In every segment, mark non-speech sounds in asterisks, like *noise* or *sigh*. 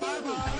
Bye-bye.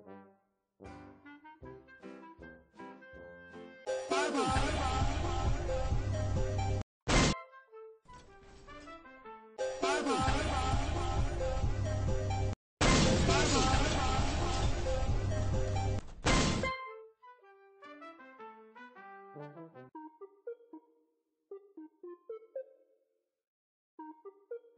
boop, *laughs* boop.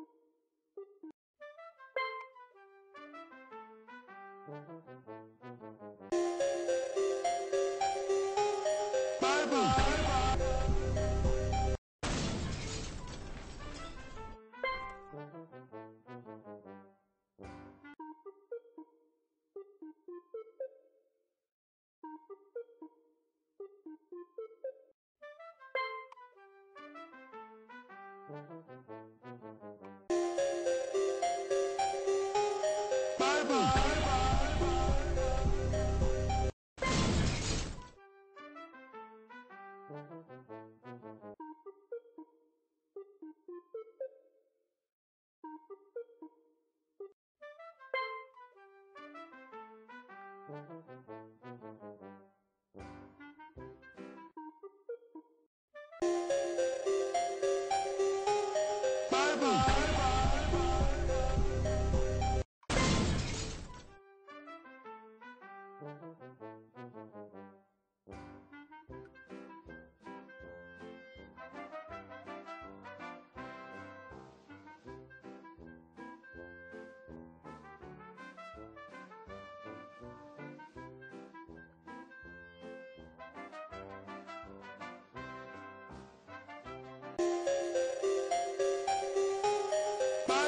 Thank you.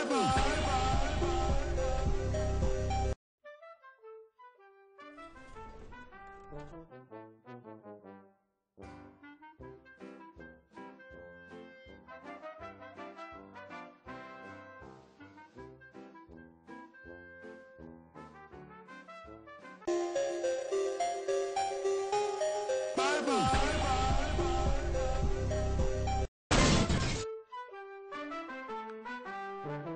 Thank mm -hmm. you.